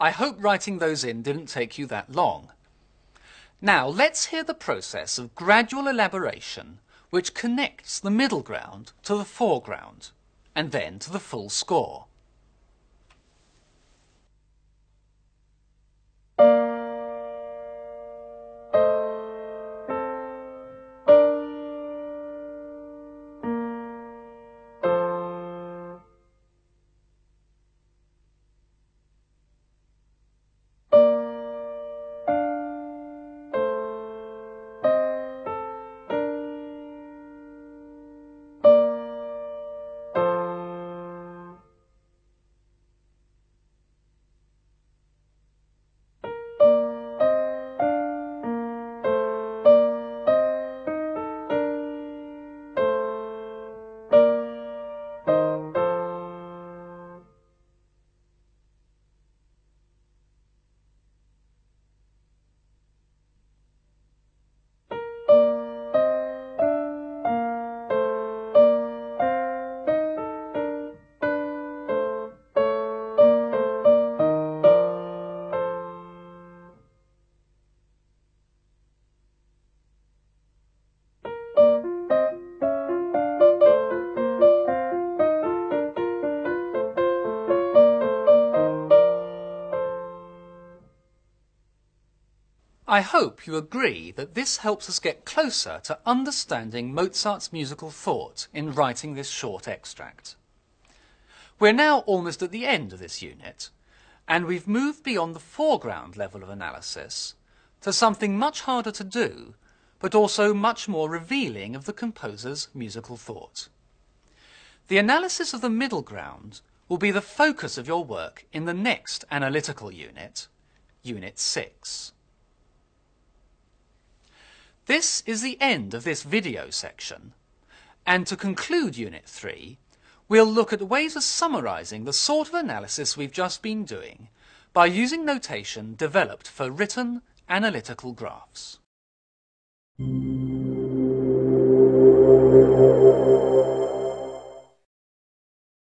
I hope writing those in didn't take you that long. Now let's hear the process of gradual elaboration which connects the middle ground to the foreground and then to the full score. I hope you agree that this helps us get closer to understanding Mozart's musical thought in writing this short extract. We're now almost at the end of this unit, and we've moved beyond the foreground level of analysis to something much harder to do, but also much more revealing of the composer's musical thought. The analysis of the middle ground will be the focus of your work in the next analytical unit, Unit 6. This is the end of this video section. And to conclude Unit 3, we'll look at ways of summarizing the sort of analysis we've just been doing by using notation developed for written analytical graphs.